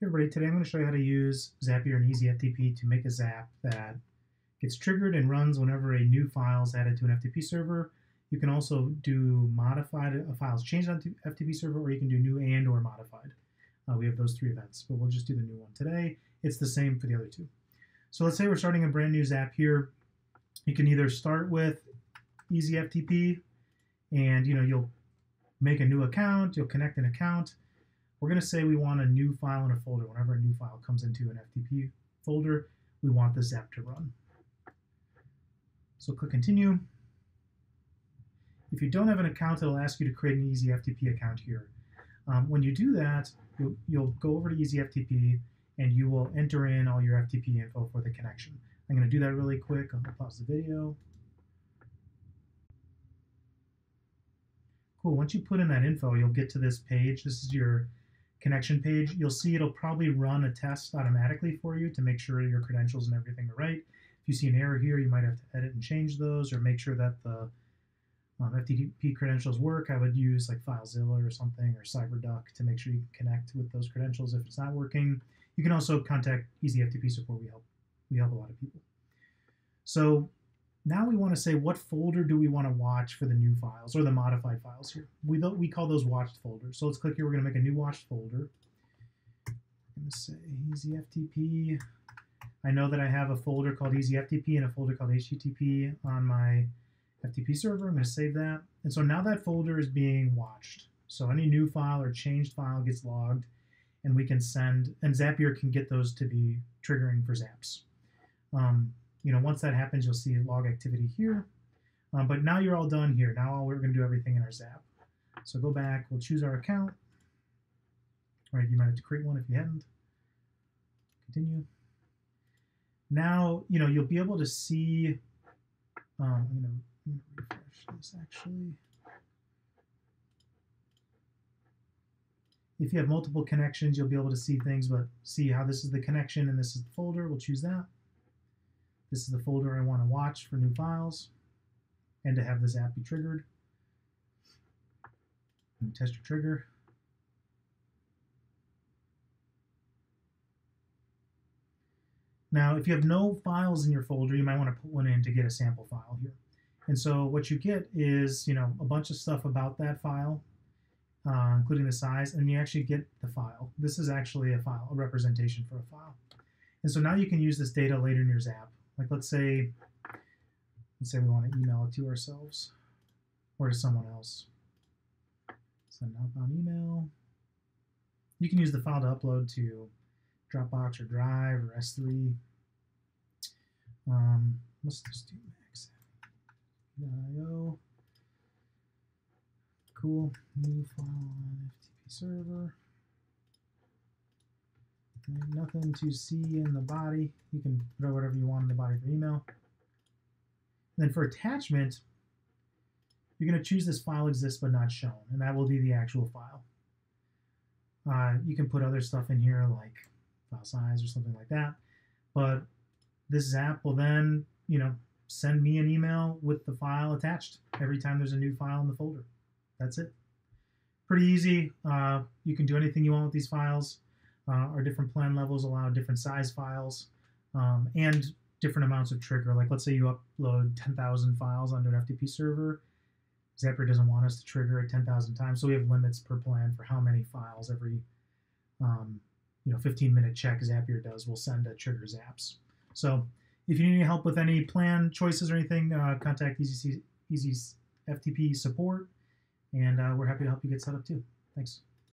Everybody, today I'm going to show you how to use Zapier and EasyFTP to make a Zap that gets triggered and runs whenever a new file is added to an FTP server. You can also do modified a file is changed onto FTP server, or you can do new and or modified. Uh, we have those three events, but we'll just do the new one today. It's the same for the other two. So let's say we're starting a brand new Zap here. You can either start with EasyFTP, and you know you'll make a new account, you'll connect an account, we're going to say we want a new file in a folder. Whenever a new file comes into an FTP folder, we want the zap to run. So click continue. If you don't have an account, it'll ask you to create an EasyFTP account here. Um, when you do that, you'll, you'll go over to EasyFTP and you will enter in all your FTP info for the connection. I'm going to do that really quick. I'll pause the video. Cool. Once you put in that info, you'll get to this page. This is your connection page, you'll see it'll probably run a test automatically for you to make sure your credentials and everything are right. If you see an error here, you might have to edit and change those or make sure that the um, FTP credentials work. I would use like FileZilla or something or CyberDuck to make sure you can connect with those credentials if it's not working. You can also contact EasyFTP support. We help we help a lot of people. So now we want to say what folder do we want to watch for the new files or the modified files here. We, we call those watched folders. So let's click here. We're going to make a new watched folder. I'm going to say easy FTP. I know that I have a folder called easy FTP and a folder called HTTP on my FTP server. I'm going to save that. And so now that folder is being watched. So any new file or changed file gets logged and we can send, and Zapier can get those to be triggering for Zaps. Um, you know, once that happens, you'll see log activity here. Um, but now you're all done here. Now we're going to do everything in our Zap. So go back, we'll choose our account. All right, you might have to create one if you hadn't. Continue. Now, you know, you'll be able to see, um, I'm going to refresh this actually. If you have multiple connections, you'll be able to see things, but see how this is the connection and this is the folder. We'll choose that. This is the folder I want to watch for new files and to have this app be triggered. Test your trigger. Now, if you have no files in your folder, you might want to put one in to get a sample file here. And so what you get is, you know, a bunch of stuff about that file, uh, including the size, and you actually get the file. This is actually a file, a representation for a file. And so now you can use this data later in your Zap like let's say, let's say we want to email it to ourselves or to someone else. Send an outbound email. You can use the file to upload to Dropbox or Drive or S3. Um, let's just do max.io. Cool. New file on FTP server nothing to see in the body. You can put whatever you want in the body for email. And then for attachment, you're going to choose this file exists but not shown, and that will be the actual file. Uh, you can put other stuff in here like file size or something like that, but this app will then, you know, send me an email with the file attached every time there's a new file in the folder. That's it. Pretty easy. Uh, you can do anything you want with these files. Uh, our different plan levels allow different size files um, and different amounts of trigger. Like let's say you upload 10,000 files onto an FTP server. Zapier doesn't want us to trigger it 10,000 times, so we have limits per plan for how many files every um, you know 15 minute check Zapier does will send a trigger zaps. So if you need any help with any plan choices or anything, uh, contact Easy, Easy FTP support, and uh, we're happy to help you get set up too. Thanks.